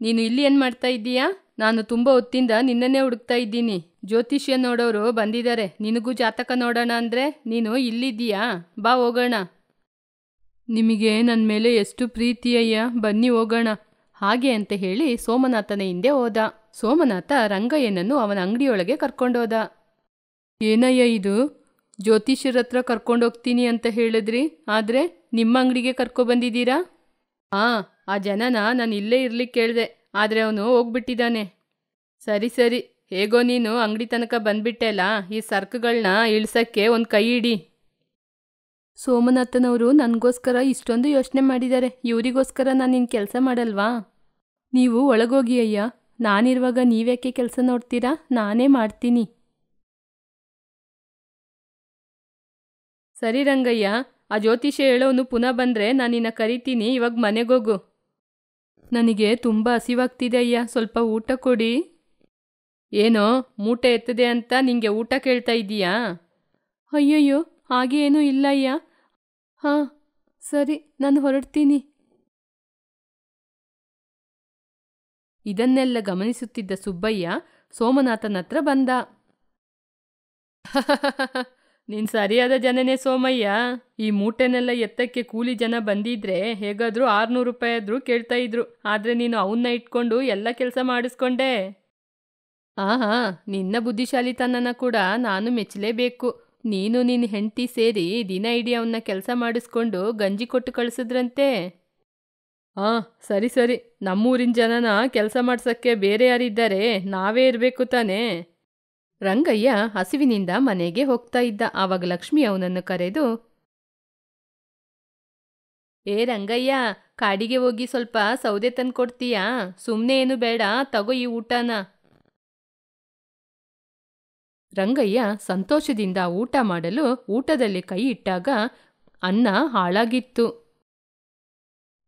Speaker 2: ನೀನು ಇಲ್ಲಿ ಏನು ಮಾಡ್ತಾ ಇದ್ದೀಯಾ? ನಾನು ತುಂಬ ಹೊತ್ತಿಂದ ನಿನ್ನನ್ನೇ ಹುಡುಕ್ತಾ ಇದ್ದೀನಿ. ಜ್ಯೋತಿಷ್ಯ ನೋಡೋರು ಬಂದಿದ್ದಾರೆ. ನಿನಗೂ ಜಾತಕ ನೋಡೋಣ ಅಂದರೆ ನೀನು ಇಲ್ಲಿದ್ದೀಯಾ? ಬಾ ಹೋಗೋಣ. ನಿಮಗೆ ನನ್ನ ಮೇಲೆ ಎಷ್ಟು ಪ್ರೀತಿ ಅಯ್ಯ? ಬನ್ನಿ ಹೋಗೋಣ. ಹಾಗೆ ಅಂತ ಹೇಳಿ ಸೋಮನಾಥನ ಹಿಂದೆ ಹೋದ. ಸೋಮನಾಥ ರಂಗಯ್ಯನನ್ನು ಅವನ ಅಂಗಡಿಯೊಳಗೆ ಕರ್ಕೊಂಡೋದ ಏನಯ್ಯ ಇದು? ಜ್ಯೋತಿಷ್ಯರ ಹತ್ರ ಕರ್ಕೊಂಡೋಗ್ತೀನಿ ಅಂತ ಹೇಳಿದ್ರಿ. ಆದರೆ ನಿಮ್ಮ ಅಂಗಡಿಗೆ ಕರ್ಕೊಬಂದಿದ್ದೀರಾ ಹಾಂ ಆ ಜನನ ನಾನು ಇಲ್ಲೇ ಇರ್ಲಿಕ್ಕೆ ಕೇಳಿದೆ, ಆದರೆ ಅವನು ಹೋಗ್ಬಿಟ್ಟಿದ್ದಾನೆ ಸರಿ ಸರಿ, ಹೇಗೋ ನೀನು ಅಂಗಡಿ ತನಕ ಬಂದ್ಬಿಟ್ಟೆಲ್ಲ, ಈ ಸರ್ಕುಗಳನ್ನ ಇಳ್ಸೋಕ್ಕೆ ಒಂದು ಕೈ ಇಡಿ. ಸೋಮನಾಥನವರು ನನಗೋಸ್ಕರ ಇಷ್ಟೊಂದು ಯೋಚನೆ ಮಾಡಿದ್ದಾರೆ ಇವರಿಗೋಸ್ಕರ ನಾನು ನಿನ್ನ ಕೆಲಸ ಮಾಡಲ್ವಾ? ನೀವು ಒಳಗೋಗಿ ಅಯ್ಯ, ನಾನಿರುವಾಗ ನೀವ್ಯಾಕೆ ಕೆಲಸ ನೋಡ್ತೀರಾ? ನಾನೇ ಮಾಡ್ತೀನಿ. ಸರಿ ರಂಗಯ್ಯ, ಆ ಜ್ಯೋತಿಷ್ಯ ಹೇಳೋನು ಪುನಃ ಬಂದರೆ ನಾನು ನಿನ್ನ ಕರಿತೀನಿ, ಇವಾಗ ಮನೆಗೋಗು ನನಗೆ ತುಂಬ ಹಸಿವಾಗ್ತಿದೆ ಅಯ್ಯ ಸ್ವಲ್ಪ ಊಟ ಕೊಡಿ. ಏನೋ, ಮೂಟೆ ಎತ್ತದೆ ಅಂತ ನಿಂಗೆ ಊಟ ಕೇಳ್ತಾ ಇದ್ದೀಯಾ? ಅಯ್ಯಯ್ಯೋ, ಹಾಗೆ ಏನೂ ಇಲ್ಲ ಅಯ್ಯ ಹಾಂ, ಸರಿ, ನಾನು ಹೊರಡ್ತೀನಿ. ಇದನ್ನೆಲ್ಲ ಗಮನಿಸುತ್ತಿದ್ದ ಸುಬ್ಬಯ್ಯ ಸೋಮನಾಥನ ಹತ್ರ ಬಂದ. ನೀನ್ ಸರಿಯಾದ ಜನನೇ ಸೋಮಯ್ಯ. ಈ ಮೂಟೆನೆಲ್ಲ ಎತ್ತಕ್ಕೆ ಕೂಲಿ ಜನ ಬಂದಿದ್ರೆ ಹೇಗಾದರೂ ಆರುನೂರು ರೂಪಾಯಿ ಆದರೂ ಕೇಳ್ತಾ ಇದ್ರು. ಆದರೆ ನೀನು ಅವನ್ನ ಇಟ್ಕೊಂಡು ಎಲ್ಲ ಕೆಲಸ ಮಾಡಿಸ್ಕೊಂಡೆ. ಆಹಾ, ನಿನ್ನ ಬುದ್ಧಿಶಾಲಿತನನ ಕೂಡ ನಾನು ಮೆಚ್ಚಲೇಬೇಕು. ನೀನು ನಿನ್ನ ಹೆಂಡತಿ ಸೇರಿ ದಿನ ಇಡೀ ಅವನ್ನ ಕೆಲಸ ಮಾಡಿಸ್ಕೊಂಡು ಗಂಜಿ ಕೊಟ್ಟು ಕಳಿಸಿದ್ರಂತೆ. ಹಾಂ ಸರಿ ಸರಿ. ನಮ್ಮೂರಿನ ಜನನ ಕೆಲಸ ಮಾಡ್ಸೋಕ್ಕೆ ಬೇರೆ ಯಾರಿದ್ದಾರೆ, ನಾವೇ ಇರಬೇಕು ತಾನೇ. ರಂಗಯ್ಯ ಹಸಿವಿನಿಂದ ಮನೆಗೆ ಹೋಗ್ತಾ ಇದ್ದ. ಆವಾಗ ಲಕ್ಷ್ಮಿ ಅವನನ್ನು ಕರೆದು, ಏ ರಂಗಯ್ಯ, ಕಾಡಿಗೆ ಹೋಗಿ ಸ್ವಲ್ಪ ಸೌದೆ ತಂದು ಕೊಡ್ತೀಯಾ? ಸುಮ್ಮನೆ ಏನು ಬೇಡ, ತಗೋ ಈ ಊಟನ. ರಂಗಯ್ಯ ಸಂತೋಷದಿಂದ ಊಟ ಮಾಡಲು ಊಟದಲ್ಲಿ ಕೈ ಇಟ್ಟಾಗ ಅನ್ನ ಹಾಳಾಗಿತ್ತು.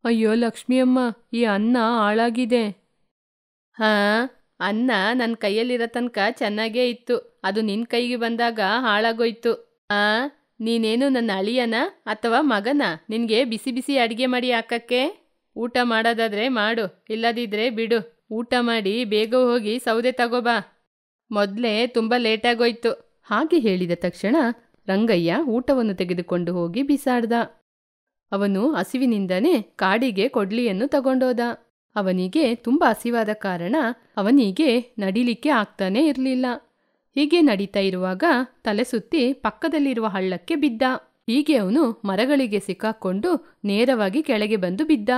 Speaker 2: ಅಯ್ಯೋ ಲಕ್ಷ್ಮಿಯಮ್ಮ ಈ ಅನ್ನ ಹಾಳಾಗಿದೆ. ಹಾ ಅನ್ನ ನನ್ನ ಕೈಯಲ್ಲಿರೋ ತನಕ ಚೆನ್ನಾಗೇ ಇತ್ತು. ಅದು ನಿನ್ನ ಕೈಗೆ ಬಂದಾಗ ಹಾಳಾಗೋಯ್ತು. ಆ, ನೀನೇನು ನನ್ನ ಅಳಿಯನ ಅಥವಾ ಮಗನ? ನಿನಗೆ ಬಿಸಿ ಬಿಸಿ ಅಡಿಗೆ ಮಾಡಿ ಹಾಕಕ್ಕೆ? ಊಟ ಮಾಡೋದಾದ್ರೆ ಮಾಡು, ಇಲ್ಲದಿದ್ರೆ ಬಿಡು. ಊಟ ಮಾಡಿ ಬೇಗ ಹೋಗಿ ಸೌದೆ ತಗೋಬಾ. ಮೊದಲೇ ತುಂಬ ಲೇಟಾಗೋಯ್ತು. ಹಾಗೆ ಹೇಳಿದ ತಕ್ಷಣ ರಂಗಯ್ಯ ಊಟವನ್ನು ತೆಗೆದುಕೊಂಡು ಹೋಗಿ ಬಿಸಾಡ್ದ. ಅವನು ಹಸಿವಿನಿಂದನೇ ಕಾಡಿಗೆ ಕೊಡ್ಲಿಯನ್ನು ತಗೊಂಡೋದ. ಅವನಿಗೆ ತುಂಬ ಹಸಿವಾದ ಕಾರಣ ಅವನಿಗೆ ನಡಿಲಿಕ್ಕೆ ಆಗ್ತಾನೇ ಇರಲಿಲ್ಲ. ಹೀಗೆ ನಡೀತಾ ಇರುವಾಗ ತಲೆ ಸುತ್ತಿ ಪಕ್ಕದಲ್ಲಿರುವ ಹಳ್ಳಕ್ಕೆ ಬಿದ್ದ. ಹೀಗೆ ಅವನು ಮರಗಳಿಗೆ ಸಿಕ್ಕಾಕೊಂಡು ನೇರವಾಗಿ ಕೆಳಗೆ ಬಂದು ಬಿದ್ದ.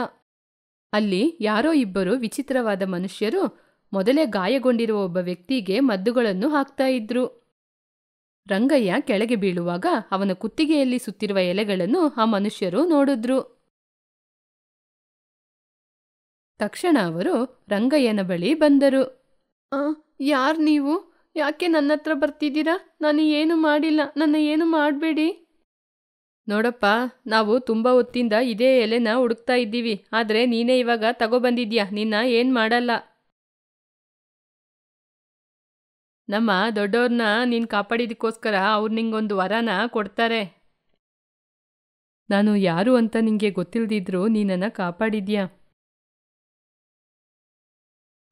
Speaker 2: ಅಲ್ಲಿ ಯಾರೋ ಇಬ್ಬರು ವಿಚಿತ್ರವಾದ ಮನುಷ್ಯರು ಮೊದಲೇ ಗಾಯಗೊಂಡಿರುವ ಒಬ್ಬ ವ್ಯಕ್ತಿಗೆ ಮದ್ದುಗಳನ್ನು ಹಾಕ್ತಾ ಇದ್ರು. ರಂಗಯ್ಯ ಕೆಳಗೆ ಬೀಳುವಾಗ ಅವನ ಕುತ್ತಿಗೆಯಲ್ಲಿ ಸುತ್ತಿರುವ ಎಲೆಗಳನ್ನು ಆ ಮನುಷ್ಯರು ನೋಡಿದ್ರು. ತಕ್ಷಣ ಅವರು ರಂಗಯ್ಯನ ಬಳಿ ಬಂದರು. ಯಾರು ನೀವು? ಯಾಕೆ ನನ್ನ ಹತ್ರ ಬರ್ತಿದ್ದೀರಾ? ನಾನು ಏನು ಮಾಡಿಲ್ಲ. ನನ್ನ ಏನು ಮಾಡಬೇಡಿ? ನೋಡಪ್ಪ ನಾವು ತುಂಬ ಹೊತ್ತಿಂದ ಇದೇ ಎಲೆನ ಹುಡುಕ್ತಾ ಇದ್ದೀವಿ. ಆದರೆ ನೀನೇ ಇವಾಗ ತಗೊಬಂದಿದ್ಯಾ ನಿನ್ನ ಏನು ಮಾಡಲ್ಲ? ನಮ್ಮ ದೊಡ್ಡವ್ರನ್ನ ನೀನು ಕಾಪಾಡಿದಕ್ಕೋಸ್ಕರ ಅವ್ರು ನಿಂಗೊಂದು ವರನ ಕೊಡ್ತಾರೆ. ನಾನು ಯಾರು ಅಂತ ನಿಂಗೆ ಗೊತ್ತಿಲ್ದಿದ್ರು ನೀನನ್ನು ಕಾಪಾಡಿದ್ಯಾ?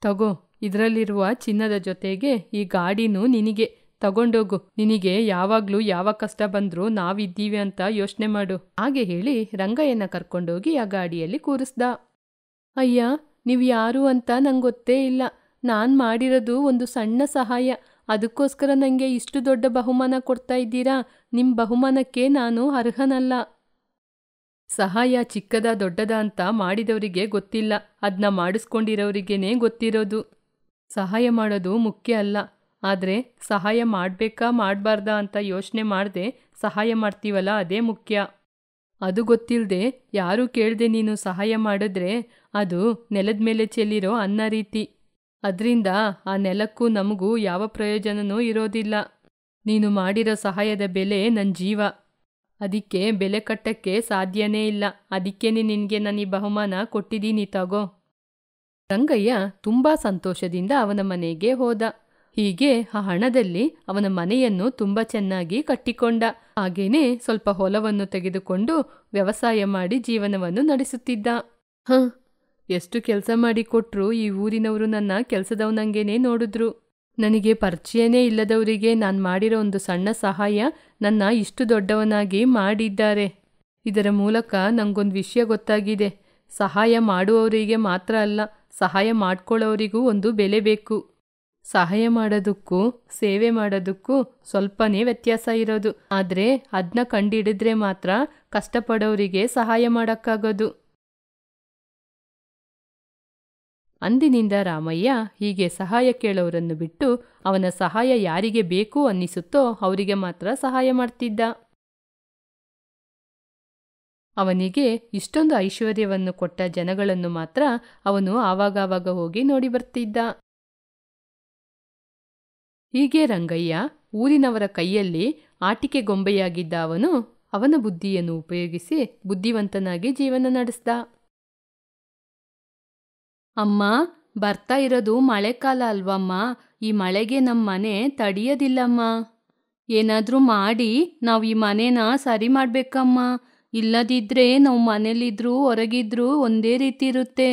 Speaker 2: ತಗೋ, ಇದರಲ್ಲಿರುವ ಚಿನ್ನದ ಜೊತೆಗೆ ಈ ಗಾಡಿನೂ ನಿನಗೆ. ತಗೊಂಡೋಗು, ನಿನಗೆ ಯಾವಾಗ್ಲೂ ಯಾವ ಕಷ್ಟ ಬಂದ್ರೂ ನಾವಿದ್ದೀವಿ ಅಂತ ಯೋಚನೆ ಮಾಡು. ಹಾಗೆ ಹೇಳಿ ರಂಗಯ್ಯನ ಕರ್ಕೊಂಡೋಗಿ ಆ ಗಾಡಿಯಲ್ಲಿ ಕೂರಿಸ್ದ. ಅಯ್ಯ, ನೀವು ಯಾರು ಅಂತ ನಂಗೊತ್ತೇ ಗೊತ್ತೇ ಇಲ್ಲ. ನಾನು ಮಾಡಿರೋದು ಒಂದು ಸಣ್ಣ ಸಹಾಯ. ಅದಕ್ಕೋಸ್ಕರ ನನಗೆ ಇಷ್ಟು ದೊಡ್ಡ ಬಹುಮಾನ ಕೊಡ್ತಾ ಇದ್ದೀರಾ? ನಿಮ್ಮ ಬಹುಮಾನಕ್ಕೆ ನಾನು ಅರ್ಹನಲ್ಲ. ಸಹಾಯ ಚಿಕ್ಕದ ದೊಡ್ಡದ ಅಂತ ಮಾಡಿದವರಿಗೆ ಗೊತ್ತಿಲ್ಲ. ಅದನ್ನ ಮಾಡಿಸ್ಕೊಂಡಿರೋರಿಗೇನೇ ಗೊತ್ತಿರೋದು. ಸಹಾಯ ಮಾಡೋದು ಮುಖ್ಯ ಅಲ್ಲ. ಆದರೆ ಸಹಾಯ ಮಾಡಬೇಕಾ ಮಾಡಬಾರ್ದಾ ಅಂತ ಯೋಚನೆ ಮಾಡದೆ ಸಹಾಯ ಮಾಡ್ತೀವಲ್ಲ ಅದೇ ಮುಖ್ಯ. ಅದು ಗೊತ್ತಿಲ್ಲದೆ ಯಾರೂ ಕೇಳದೆ ನೀನು ಸಹಾಯ ಮಾಡಿದ್ರೆ ಅದು ನೆಲದ ಮೇಲೆ ಚೆಲ್ಲಿರೋ ಅನ್ನ ರೀತಿ. ಅದರಿಂದ ಆ ನೆಲಕ್ಕೂ ನಮಗೂ ಯಾವ ಪ್ರಯೋಜನನೂ ಇರೋದಿಲ್ಲ. ನೀನು ಮಾಡಿರೋ ಸಹಾಯದ ಬೆಲೆ ನನ್ನ ಜೀವ. ಅದಕ್ಕೆ ಬೆಲೆ ಕಟ್ಟಕ್ಕೆ ಸಾಧ್ಯನೇ ಇಲ್ಲ. ಅದಕ್ಕೇನೆ ನಿನಗೆ ನಾನು ಈ ಬಹುಮಾನ ಕೊಟ್ಟಿದ್ದೀನಿ ತಗೋ. ರಂಗಯ್ಯ ತುಂಬಾ ಸಂತೋಷದಿಂದ ಅವನ ಮನೆಗೆ ಹೋದ. ಹೀಗೆ ಆ ಹಣದಲ್ಲಿ ಅವನ ಮನೆಯನ್ನು ತುಂಬ ಚೆನ್ನಾಗಿ ಕಟ್ಟಿಕೊಂಡ. ಹಾಗೇನೇ ಸ್ವಲ್ಪ ಹೊಲವನ್ನು ತೆಗೆದುಕೊಂಡು ವ್ಯವಸಾಯ ಮಾಡಿ ಜೀವನವನ್ನು ನಡೆಸುತ್ತಿದ್ದ. ಹ, ಎಷ್ಟು ಕೆಲಸ ಮಾಡಿ ಕೊಟ್ರು ಈ ಊರಿನವರು ನನ್ನ ಕೆಲಸದವನಂಗೇನೆ ನೋಡಿದ್ರು. ನನಗೆ ಪರಿಚಯನೇ ಇಲ್ಲದವರಿಗೆ ನಾನು ಮಾಡಿರೋ ಒಂದು ಸಣ್ಣ ಸಹಾಯ ನನ್ನ ಇಷ್ಟು ದೊಡ್ಡವನಾಗಿ ಮಾಡಿದ್ದಾರೆ. ಇದರ ಮೂಲಕ ನಂಗೊಂದು ವಿಷಯ ಗೊತ್ತಾಗಿದೆ. ಸಹಾಯ ಮಾಡುವವರಿಗೆ ಮಾತ್ರ ಅಲ್ಲ, ಸಹಾಯ ಮಾಡ್ಕೊಳ್ಳೋರಿಗೂ ಒಂದು ಬೆಲೆ ಬೇಕು. ಸಹಾಯ ಮಾಡೋದಕ್ಕೂ, ಸೇವೆ ಮಾಡೋದಕ್ಕೂ ಸ್ವಲ್ಪನೇ ವ್ಯತ್ಯಾಸ ಇರೋದು. ಆದರೆ ಅದನ್ನ ಕಂಡಿಡಿದ್ರೆ ಮಾತ್ರ ಕಷ್ಟಪಡೋರಿಗೆ ಸಹಾಯ ಮಾಡೋಕ್ಕಾಗೋದು. ಅಂದಿನಿಂದ ರಾಮಯ್ಯ ಹೀಗೆ ಸಹಾಯ ಕೇಳೋರನ್ನು ಬಿಟ್ಟು ಅವನ ಸಹಾಯ ಯಾರಿಗೆ ಬೇಕು ಅನ್ನಿಸುತ್ತೋ ಅವರಿಗೆ ಮಾತ್ರ ಸಹಾಯ ಮಾಡ್ತಿದ್ದ. ಅವನಿಗೆ ಇಷ್ಟೊಂದು ಐಶ್ವರ್ಯವನ್ನು ಕೊಟ್ಟ ಜನಗಳನ್ನು ಮಾತ್ರ ಅವನು ಆವಾಗವಾಗ ಹೋಗಿ ನೋಡಿ ಬರ್ತಿದ್ದ. ಹೀಗೆ ರಂಗಯ್ಯ ಊರಿನವರ ಕೈಯಲ್ಲಿ ಆಟಿಕೆ ಗೊಂಬೆಯಾಗಿದ್ದ ಅವನು ಅವನ ಬುದ್ಧಿಯನ್ನು ಉಪಯೋಗಿಸಿ ಬುದ್ಧಿವಂತನಾಗಿ ಜೀವನ ನಡೆಸ್ದ. ಅಮ್ಮ, ಬರ್ತಾ ಇರೋದು ಮಳೆಕಾಲ ಅಲ್ವಮ್ಮ. ಈ ಮಳೆಗೆ ನಮ್ಮ ಮನೆ ತಡಿಯೋದಿಲ್ಲಮ್ಮ. ಏನಾದರೂ ಮಾಡಿ ನಾವು ಈ ಮನೇನ ಸರಿ ಮಾಡಬೇಕಮ್ಮ. ಇಲ್ಲದಿದ್ರೆ ನಾವು ಮನೇಲಿದ್ರೂ ಹೊರಗಿದ್ರೂ ಒಂದೇ ರೀತಿ ಇರುತ್ತೆ.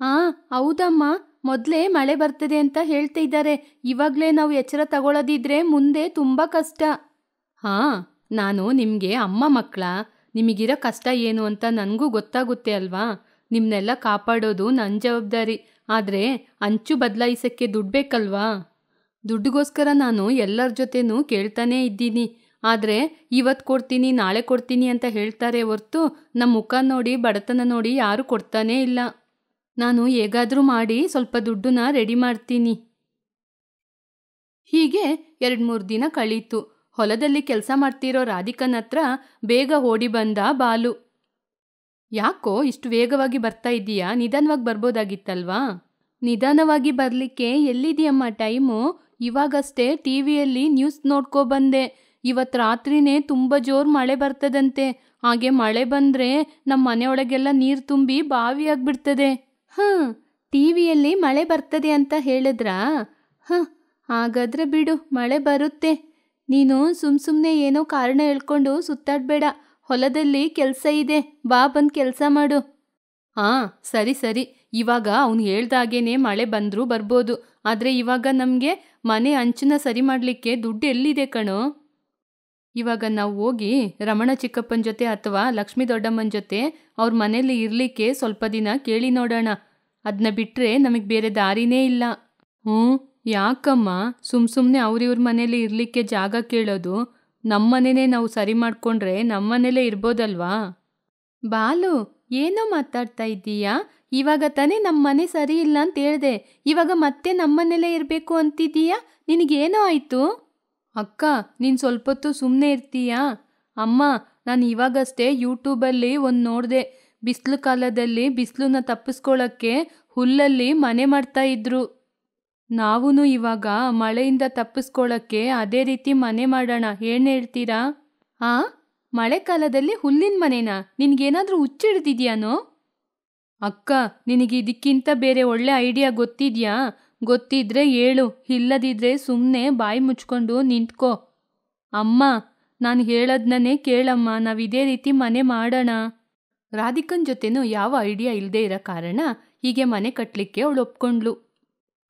Speaker 2: ಆ, ಹೌದಮ್ಮ. ಮೊದಲೇ ಮಳೆ ಬರ್ತದೆ ಅಂತ ಹೇಳ್ತಾ ಇದ್ದಾರೆ. ಇವಾಗಲೇ ನಾವು ಎಚ್ಚರ ತಗೊಳ್ಳೋದಿದ್ರೆ ಮುಂದೆ ತುಂಬ ಕಷ್ಟ. ಹಾ, ನಾನು ನಿಮಗೆ ಅಮ್ಮ ಮಕ್ಕಳ, ನಿಮಗಿರೋ ಕಷ್ಟ ಏನು ಅಂತ ನನಗೂ ಗೊತ್ತಾಗುತ್ತೆ ಅಲ್ವಾ? ನಿಮ್ಮನ್ನೆಲ್ಲ ಕಾಪಾಡೋದು ನನ್ನ ಜವಾಬ್ದಾರಿ. ಆದರೆ ಅಂಚು ಬದಲಾಯಿಸೋಕ್ಕೆ ದುಡ್ಡು ಬೇಕಲ್ವಾ? ದುಡ್ಡಿಗೋಸ್ಕರ ನಾನು ಎಲ್ಲರ ಜೊತೆನೂ ಕೇಳ್ತಾನೇ ಇದ್ದೀನಿ. ಆದರೆ ಇವತ್ತು ಕೊಡ್ತೀನಿ, ನಾಳೆ ಕೊಡ್ತೀನಿ ಅಂತ ಹೇಳ್ತಾರೆ ಹೊರ್ತು ನಮ್ಮ ಮುಖ ನೋಡಿ, ಬಡತನ ನೋಡಿ ಯಾರೂ ಕೊಡ್ತಾನೇ ಇಲ್ಲ. ನಾನು ಹೇಗಾದರೂ ಮಾಡಿ ಸ್ವಲ್ಪ ದುಡ್ಡನ್ನ ರೆಡಿ ಮಾಡ್ತೀನಿ. ಹೀಗೆ ಎರಡು ಮೂರು ದಿನ ಕಳೀತು. ಹೊಲದಲ್ಲಿ ಕೆಲಸ ಮಾಡ್ತಿರೋ ರಾಧಿಕನ ಹತ್ರ ಬೇಗ ಓಡಿ ಬಂದ ಬಾಲು. ಯಾಕೋ ಇಷ್ಟು ವೇಗವಾಗಿ ಬರ್ತಾ ಇದ್ದೀಯಾ? ನಿಧಾನವಾಗಿ ಬರ್ಬೋದಾಗಿತ್ತಲ್ವಾ? ನಿಧಾನವಾಗಿ ಬರಲಿಕ್ಕೆ ಎಲ್ಲಿದೆಯಮ್ಮ ಟೈಮು? ಇವಾಗಷ್ಟೇ ಟಿ ವಿಯಲ್ಲಿ ನ್ಯೂಸ್ ನೋಡ್ಕೊ ಬಂದೆ. ಇವತ್ತು ರಾತ್ರಿನೇ ತುಂಬ ಜೋರು ಮಳೆ ಬರ್ತದಂತೆ. ಹಾಗೆ ಮಳೆ ಬಂದರೆ ನಮ್ಮ ಮನೆಯೊಳಗೆಲ್ಲ ನೀರು ತುಂಬಿ ಬಾವಿಯಾಗ್ಬಿಡ್ತದೆ. ಹಾಂ ಟಿ ವಿಯಲ್ಲಿ ಮಳೆ ಬರ್ತದೆ ಅಂತ ಹೇಳಿದ್ರಾ? ಹಾಂ, ಹಾಗಾದ್ರೆ ಬಿಡು, ಮಳೆ ಬರುತ್ತೆ. ನೀನು ಸುಮ್ಮ ಸುಮ್ಮನೆ ಏನೋ ಕಾರಣ ಹೇಳ್ಕೊಂಡು ಸುತ್ತಾಡಬೇಡ. ಹೊಲದಲ್ಲಿ ಕೆಲಸ ಇದೆ, ಬಾ ಬಂದು ಕೆಲಸ ಮಾಡು. ಹಾಂ ಸರಿ ಸರಿ. ಇವಾಗ ಅವನು ಹೇಳ್ದಾಗೇನೆ ಮಳೆ ಬಂದರೂ ಬರ್ಬೋದು. ಆದರೆ ಇವಾಗ ನಮಗೆ ಮನೆ ಅಂಚನ್ನ ಸರಿ ಮಾಡಲಿಕ್ಕೆ ದುಡ್ಡು ಎಲ್ಲಿದೆ ಕಣೋ? ಇವಾಗ ನಾವು ಹೋಗಿ ರಮಣ ಚಿಕ್ಕಪ್ಪನ ಜೊತೆ ಅಥವಾ ಲಕ್ಷ್ಮೀ ದೊಡ್ಡಮ್ಮನ ಜೊತೆ ಅವ್ರ ಮನೇಲಿ ಇರಲಿಕ್ಕೆ ಸ್ವಲ್ಪ ದಿನ ಕೇಳಿ ನೋಡೋಣ. ಅದನ್ನ ಬಿಟ್ಟರೆ ನಮಗೆ ಬೇರೆ ದಾರಿನೇ ಇಲ್ಲ. ಹ್ಞೂ ಯಾಕಮ್ಮ? ಸುಮ್ಮ ಸುಮ್ಮನೆ ಅವ್ರಿವ್ರ ಮನೇಲಿ ಇರಲಿಕ್ಕೆ ಜಾಗ ಕೇಳೋದು ನಮ್ಮನೇನೆ ನಾವು ಸರಿ ಮಾಡಿಕೊಂಡ್ರೆ ನಮ್ಮನೇಲೇ ಇರ್ಬೋದಲ್ವಾ? ಬಾಲು ಏನೋ ಮಾತಾಡ್ತಾ ಇದ್ದೀಯಾ? ಇವಾಗ ತಾನೇ ನಮ್ಮ ಮನೆ ಸರಿ ಇಲ್ಲ ಅಂತ ಹೇಳ್ದೆ. ಇವಾಗ ಮತ್ತೆ ನಮ್ಮನೇಲೇ ಇರಬೇಕು ಅಂತಿದ್ದೀಯಾ? ನಿನಗೇನೋ ಆಯಿತು? ಅಕ್ಕ ನೀನು ಸ್ವಲ್ಪ ಹೊತ್ತು ಸುಮ್ಮನೆ ಇರ್ತೀಯಾ? ಅಮ್ಮ ನಾನು ಇವಾಗಷ್ಟೇ ಯೂಟ್ಯೂಬಲ್ಲಿ ಒಂದು ನೋಡಿದೆ. ಬಿಸಿಲು ಕಾಲದಲ್ಲಿ ಬಿಸಿಲನ್ನ ತಪ್ಪಿಸ್ಕೊಳ್ಳೋಕ್ಕೆ ಹುಲ್ಲಲ್ಲಿ ಮನೆ ಮಾಡ್ತಾ ಇದ್ರು. ನಾವೂ ಇವಾಗ ಮಳೆಯಿಂದ ತಪ್ಪಿಸ್ಕೊಳ್ಳೋಕ್ಕೆ ಅದೇ ರೀತಿ ಮನೆ ಮಾಡೋಣ. ಏನು ಹೇಳ್ತೀರಾ? ಆ? ಮಳೆಗಾಲದಲ್ಲಿ ಹುಲ್ಲಿನ ಮನೆನಾ? ನಿನಗೇನಾದರೂ ಹುಚ್ಚಿಡ್ದಿದ್ಯಾನೋ ಅಕ್ಕ, ನಿನಗೆ ಇದಕ್ಕಿಂತ ಬೇರೆ ಒಳ್ಳೆ ಐಡಿಯಾ ಗೊತ್ತಿದ್ಯಾ? ಗೊತ್ತಿದ್ರೆ ಹೇಳು. ಇಲ್ಲದಿದ್ರೆ ಸುಮ್ಮನೆ ಬಾಯಿ ಮುಚ್ಕೊಂಡು ನಿಂತ್ಕೋ. ಅಮ್ಮ, ನಾನು ಹೇಳೋದ್ನೇ ಕೇಳಮ್ಮ. ನಾವು ಇದೇ ರೀತಿ ಮನೆ ಮಾಡೋಣ. ರಾಧಿಕನ್ ಜೊತೆನೂ ಯಾವ ಐಡಿಯಾ ಇಲ್ಲದೆ ಇರೋ ಕಾರಣ ಹೀಗೆ ಮನೆ ಕಟ್ಟಲಿಕ್ಕೆ ಅವಳು ಒಪ್ಕೊಂಡ್ಲು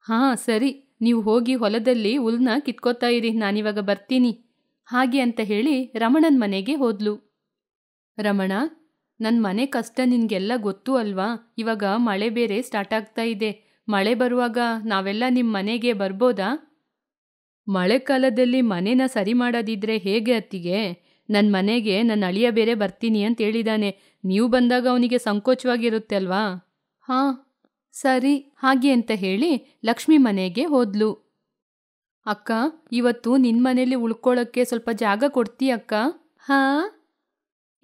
Speaker 2: ಹಾಂ, ಸರಿ. ನೀವು ಹೋಗಿ ಹೊಲದಲ್ಲಿ ಹುಲ್ನ ಕಿತ್ಕೋತಾ ಇರಿ. ನಾನಿವಾಗ ಬರ್ತೀನಿ. ಹಾಗೆ ಅಂತ ಹೇಳಿ ರಮಣನ ಮನೆಗೆ ಹೋದ್ಲು. ರಮಣ ನನ್ನ ಮನೆ ಕಷ್ಟ ನಿನಗೆಲ್ಲ ಗೊತ್ತು ಅಲ್ವಾ? ಇವಾಗ ಮಳೆ ಬೇರೆ ಸ್ಟಾರ್ಟ್ ಆಗ್ತಾ ಇದೆ. ಮಳೆ ಬರುವಾಗ ನಾವೆಲ್ಲ ನಿಮ್ಮ ಮನೆಗೆ ಬರ್ಬೋದಾ? ಮಳೆಕಾಲದಲ್ಲಿ ಮನೆನ ಸರಿ ಮಾಡೋದಿದ್ರೆ ಹೇಗೆ ಅತ್ತಿಗೆ? ನನ್ನ ಮನೆಗೆ ನನ್ನ ಅಳಿಯ ಬೇರೆ ಬರ್ತೀನಿ ಅಂತ ಹೇಳಿದಾನೆ. ನೀವು ಬಂದಾಗ ಅವನಿಗೆ ಸಂಕೋಚವಾಗಿರುತ್ತೆ ಅಲ್ವಾ? ಹಾಂ ಸರಿ, ಹಾಗೆ ಅಂತ ಹೇಳಿ ಲಕ್ಷ್ಮಿ ಮನೆಗೆ ಹೋದ್ಲು. ಅಕ್ಕ, ಇವತ್ತು ನಿನ್ನ ಮನೇಲಿ ಉಳ್ಕೊಳ್ಳೋಕ್ಕೆ ಸ್ವಲ್ಪ ಜಾಗ ಕೊಡ್ತೀಯ ಅಕ್ಕ? ಹಾಂ.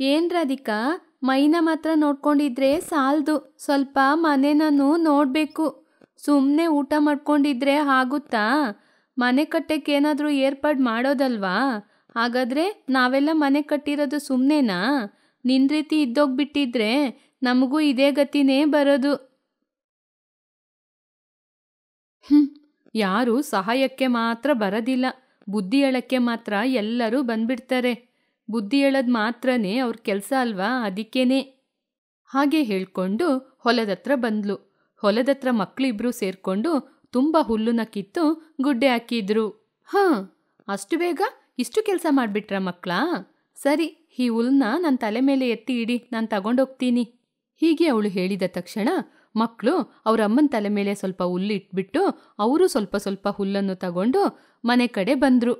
Speaker 2: ಏನ್ ರಾಧಿಕಾ, ಮೈನ ಮಾತ್ರ ನೋಡ್ಕೊಂಡಿದ್ರೆ ಸಾಲ್ದು, ಸ್ವಲ್ಪ ಮನೆನೂ ನೋಡಬೇಕು. ಸುಮ್ಮನೆ ಊಟ ಮಾಡ್ಕೊಂಡಿದ್ರೆ ಆಗುತ್ತಾ? ಮನೆ ಕಟ್ಟಕ್ಕೆ ಏನಾದರೂ ಏರ್ಪಾಡು ಮಾಡೋದಲ್ವಾ? ಹಾಗಾದ್ರೆ ನಾವೆಲ್ಲ ಮನೆ ಕಟ್ಟಿರೋದು ಸುಮ್ಮನೆನಾ ನಿನ್ನ ರೀತಿ ಇದ್ದೋಗ್ಬಿಟ್ಟಿದ್ರೆ ನಮಗೂ ಇದೇ ಗತಿನೇ ಬರೋದು. ಯಾರು ಸಹಾಯಕ್ಕೆ ಮಾತ್ರ ಬರದಿಲ್ಲ. ಬುದ್ಧಿ ಹೇಳಕ್ಕೆ ಮಾತ್ರ ಎಲ್ಲರೂ ಬಂದ್ಬಿಡ್ತಾರೆ. ಬುದ್ಧಿ ಹೇಳೋದು ಮಾತ್ರನೇ ಅವ್ರ ಕೆಲಸ ಅಲ್ವಾ? ಅದಕ್ಕೇನೆ. ಹಾಗೆ ಹೇಳ್ಕೊಂಡು ಹೊಲದತ್ರ ಬಂದ್ಲು. ಹೊಲದತ್ರ ಮಕ್ಕಳಿಬ್ರು ಸೇರ್ಕೊಂಡು ತುಂಬ ಹುಲ್ಲುನ ಕಿತ್ತು ಗುಡ್ಡೆ ಹಾಕಿದ್ರು. ಹಾಂ, ಅಷ್ಟು ಬೇಗ ಇಷ್ಟು ಕೆಲಸ ಮಾಡಿಬಿಟ್ರ ಮಕ್ಕಳಾ ಸರಿ, ಈ ಹುಲ್ಲನ್ನ ನನ್ನ ತಲೆ ಮೇಲೆ ಎತ್ತಿ ಇಡಿ, ನಾನು ತಗೊಂಡೋಗ್ತೀನಿ. ಹೀಗೆ ಅವಳು ಹೇಳಿದ ತಕ್ಷಣ ಮಕ್ಕಳು ಅವರ ಅಮ್ಮನ ತಲೆ ಮೇಲೆ ಸ್ವಲ್ಪ ಹುಲ್ಲು ಇಟ್ಬಿಟ್ಟು ಅವರು ಸ್ವಲ್ಪ ಸ್ವಲ್ಪ ಹುಲ್ಲನ್ನು ತಗೊಂಡು ಮನೆ ಕಡೆ ಬಂದರು.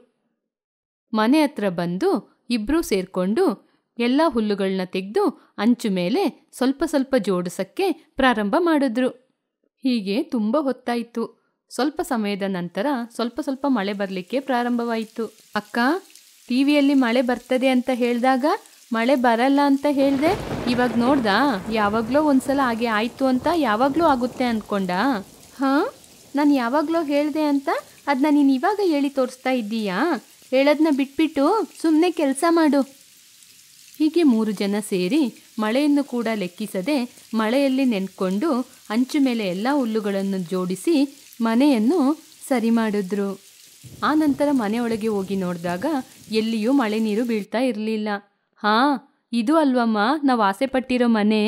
Speaker 2: ಮನೆ ಹತ್ರ ಬಂದು ಇಬ್ಬರೂ ಸೇರಿಕೊಂಡು ಎಲ್ಲ ಹುಲ್ಲುಗಳನ್ನ ತೆಗೆದು ಅಂಚು ಮೇಲೆ ಸ್ವಲ್ಪ ಸ್ವಲ್ಪ ಜೋಡಿಸಕ್ಕೆ ಪ್ರಾರಂಭ ಮಾಡಿದ್ರು. ಹೀಗೆ ತುಂಬ ಹೊತ್ತಾಯಿತು. ಸ್ವಲ್ಪ ಸಮಯದ ನಂತರ ಸ್ವಲ್ಪ ಸ್ವಲ್ಪ ಮಳೆ ಬರಲಿಕ್ಕೆ ಪ್ರಾರಂಭವಾಯಿತು. ಅಕ್ಕ ಟಿವಿಯಲ್ಲಿ ಮಳೆ ಬರ್ತದೆ ಅಂತ ಹೇಳಿದಾಗ ಮಳೆ ಬರಲ್ಲ ಅಂತ ಹೇಳಿದೆ, ಇವಾಗ ನೋಡ್ದಾ? ಯಾವಾಗ್ಲೋ ಒಂದ್ಸಲ ಹಾಗೆ ಆಯಿತು ಅಂತ ಯಾವಾಗಲೂ ಆಗುತ್ತೆ ಅಂದ್ಕೊಂಡ ಹಾಂ? ನಾನು ಯಾವಾಗ್ಲೋ ಹೇಳಿದೆ ಅಂತ ಅದನ್ನ ನೀನು ಇವಾಗ ಹೇಳಿ ತೋರಿಸ್ತಾ ಇದ್ದೀಯಾ? ಹೇಳೋದನ್ನ ಬಿಟ್ಬಿಟ್ಟು ಸುಮ್ಮನೆ ಕೆಲಸ ಮಾಡು. ಹೀಗೆ ಮೂರು ಜನ ಸೇರಿ ಮಳೆಯನ್ನು ಕೂಡ ಲೆಕ್ಕಿಸದೆ ಮಳೆಯಲ್ಲಿ ನೆನ್ಕೊಂಡು ಅಂಚು ಮೇಲೆ ಎಲ್ಲ ಹುಲ್ಲುಗಳನ್ನು ಜೋಡಿಸಿ ಮನೆಯನ್ನು ಸರಿ ಮಾಡಿದ್ರು. ಆ ನಂತರ ಮನೆಯೊಳಗೆ ಹೋಗಿ ನೋಡಿದಾಗ ಎಲ್ಲಿಯೂ ಮಳೆ ನೀರು ಬೀಳ್ತಾ ಇರಲಿಲ್ಲ. ಹಾಂ, ಇದು ಅಲ್ವಮ್ಮ, ನಾವು ಆಸೆ ಪಟ್ಟಿರೋ ಮನೆ.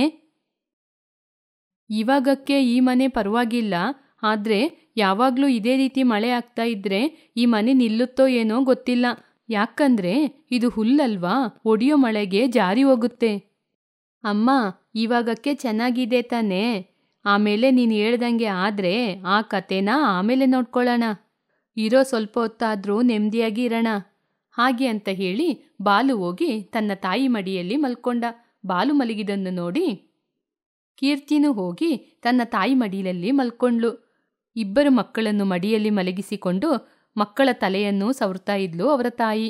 Speaker 2: ಇವಾಗಕ್ಕೆ ಈ ಮನೆ ಪರವಾಗಿಲ್ಲ, ಆದರೆ ಯಾವಾಗಲೂ ಇದೇ ರೀತಿ ಮಳೆ ಆಗ್ತಾ ಇದ್ರೆ ಈ ಮನೆ ನಿಲ್ಲುತ್ತೋ ಏನೋ ಗೊತ್ತಿಲ್ಲ. ಯಾಕಂದ್ರೆ ಇದು ಹುಲ್ಲಲ್ವಾ, ಒಡಿಯೋ ಮಳೆಗೆ ಜಾರಿ ಹೋಗುತ್ತೆ. ಅಮ್ಮ, ಇವಾಗಕ್ಕೆ ಚೆನ್ನಾಗಿದೆ ತಾನೇ. ಆಮೇಲೆ ನೀನು ಹೇಳ್ದಂಗೆ ಆದ್ರೆ ಆ ಕತೆನ ಆಮೇಲೆ ನೋಡ್ಕೊಳ್ಳೋಣ. ಇರೋ ಸ್ವಲ್ಪ ಹೊತ್ತಾದರೂ ನೆಮ್ಮದಿಯಾಗಿ ಇರೋಣ. ಹಾಗೆ ಅಂತ ಹೇಳಿ ಬಾಲು ಹೋಗಿ ತನ್ನ ತಾಯಿ ಮಡಿಯಲ್ಲಿ ಮಲ್ಕೊಂಡ. ಬಾಲು ಮಲಗಿದನ್ನು ನೋಡಿ ಕೀರ್ತಿನೂ ಹೋಗಿ ತನ್ನ ತಾಯಿ ಮಡಿಲಲ್ಲಿ ಮಲ್ಕೊಂಡ್ಲು ಇಬ್ಬರು ಮಕ್ಕಳನ್ನು ಮಡಿಯಲ್ಲಿ ಮಲಗಿಸಿಕೊಂಡು ಮಕ್ಕಳ ತಲೆಯನ್ನು ಸವರ್ತಾ ಇದ್ಲು ಅವರ ತಾಯಿ.